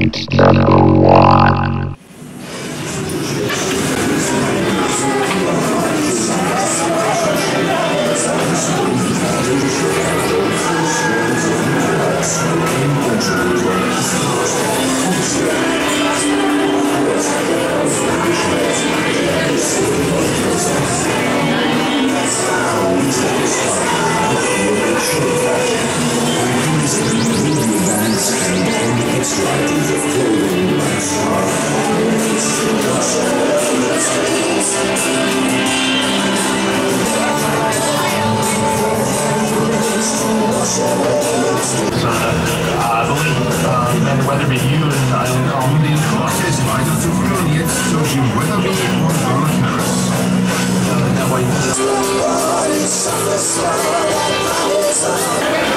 It's Weatherby, you and I will call Die Forces weiterzuführen, jetzt zwischen Weatherby und Earl Harris. that way.